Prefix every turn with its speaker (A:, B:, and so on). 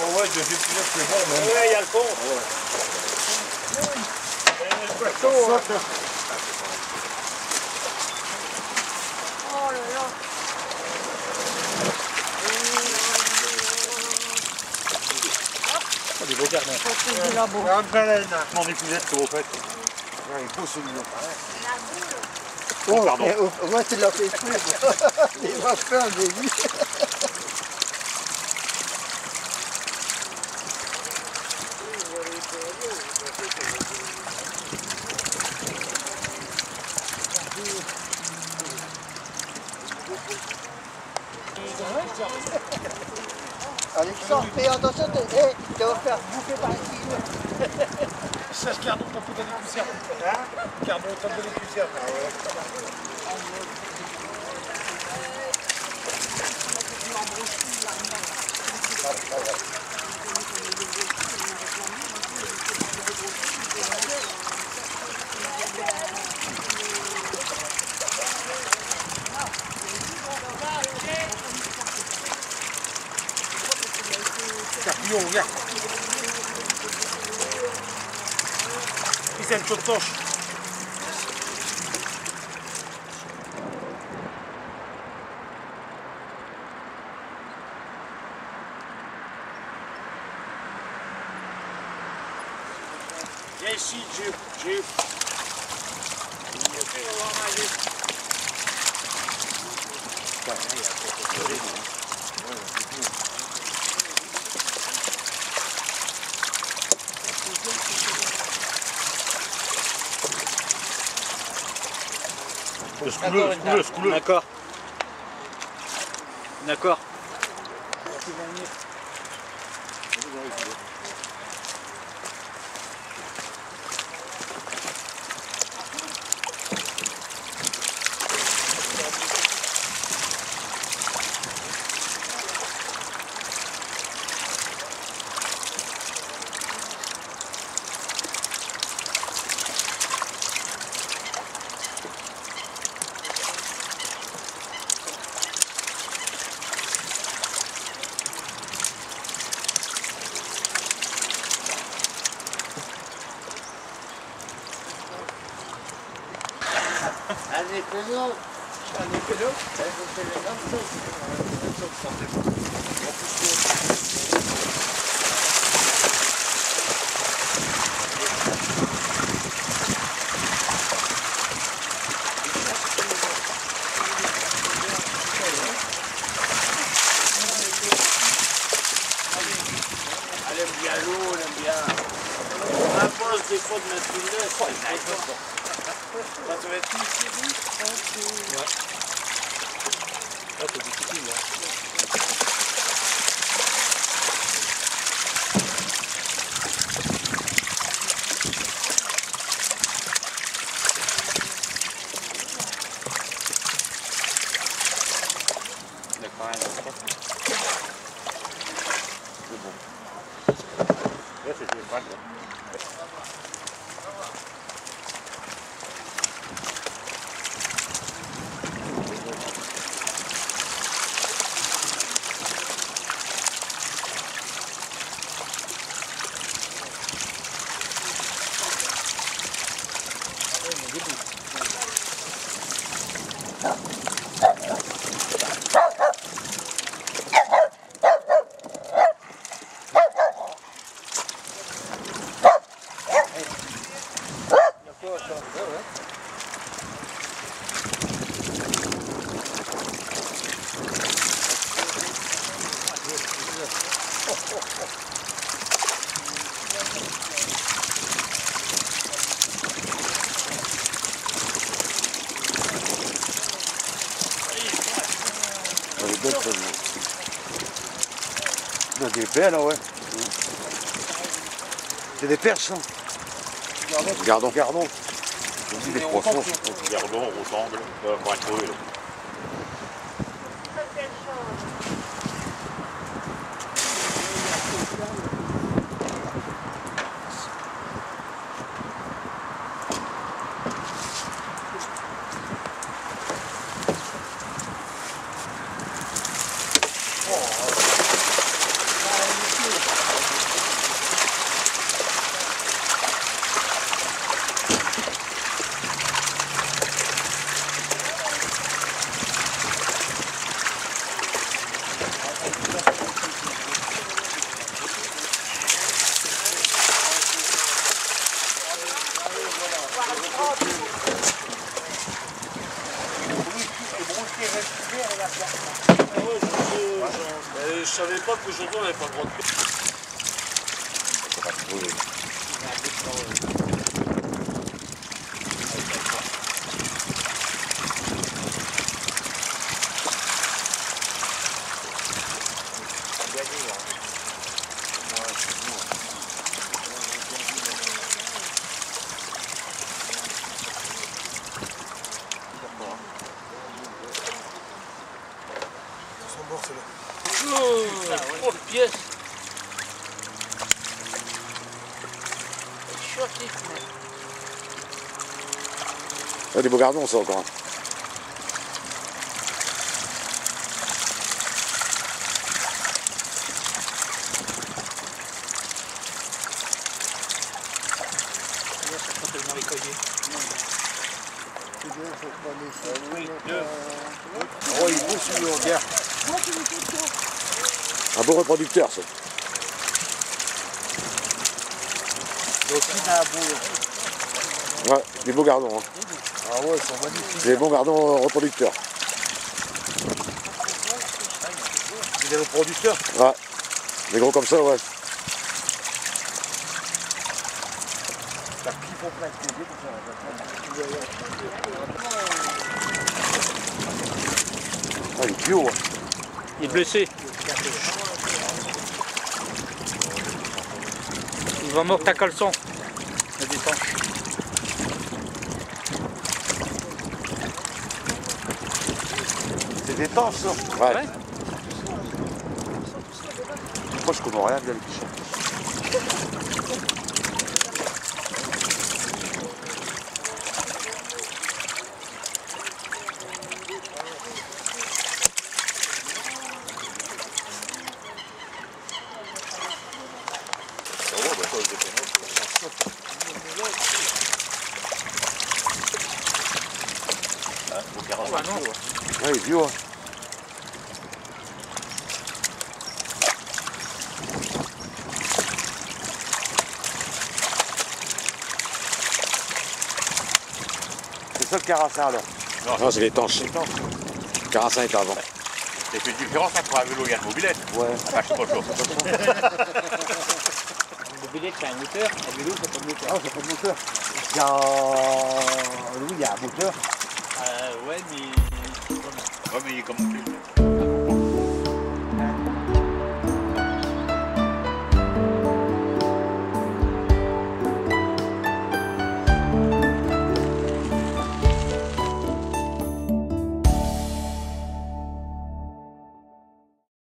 A: Oh ouais, je sais plus que c'est bon, même.
B: Ouais, il y a le
A: poisson, hein.
C: Oh là là.
B: Oh, des beaux.
C: Faut faire du labo.
A: Grande baleine.
B: Mon épousette que vous faites.
A: Ouais, il est beau celui-là.
B: Oh, pardon.
D: eh, au, au moins tu l'as fait exprès. Il va faire des vies. Alexandre, fais attention, tu hey, tu vas faire bouffer par.
A: Ça, ce cardon, t'as fait des poussières. Hein des. Carpillon, regarde. Ici, une chaude torche. Viens ici, Jules.
B: Secoue-le, secoue-le, secoue-le. D'accord. D'accord.
D: Même chose.
A: Elle aime bien l'eau, elle aime bien. On impose des fois de mettre une. Oh, ici,
B: Ah, c'est difficile, là. D'accord, rien, d'accord. C'est
E: Des belles, ouais. C'est des perches, hein Gardons. Gardons. Des poissons.
B: Gardons, euh,
A: Ah ouais, je, je, je, je savais pas qu'aujourd'hui on n'avait pas le droit de
E: trouver.
A: Le pièce
C: Chouette, mais.
E: Ah, des beaux gardons, ça encore.
A: tellement les colliers.
D: Oui,
E: Oh, il est beau celui-là, regarde. Un beau reproducteur, ça. Ouais, des beaux gardons. Hein.
D: Ah ouais, ils sont magnifiques.
E: Des bons gardons euh, reproducteurs.
B: Le producteur.
E: Ouais. Des gros comme ça, ouais. Ah, il est bio, ouais.
A: Il est blessé. Il va mordre ta caleçon. La détente.
B: C'est des temps, ça.
E: Ouais.
A: Ouais.
B: Moi, je connais rien de les pichons.
A: Ah non.
E: Ouais, il est bio, hein.
B: C'est ça le carassin, alors.
E: Non, c'est l'étanche. Carassin est avant.
B: C'est une différence entre un vélo et une mobilette.
E: Ouais.
B: Ah, bah, je sais pas chaud.
A: Le billet, c'est un moteur. Un vélo, c'est pas de moteur.
D: Ah, c'est pas de moteur. Il y a... Oui, il y a un moteur.
A: Ouais, mais.
B: Ouais, mais il est comme on dit.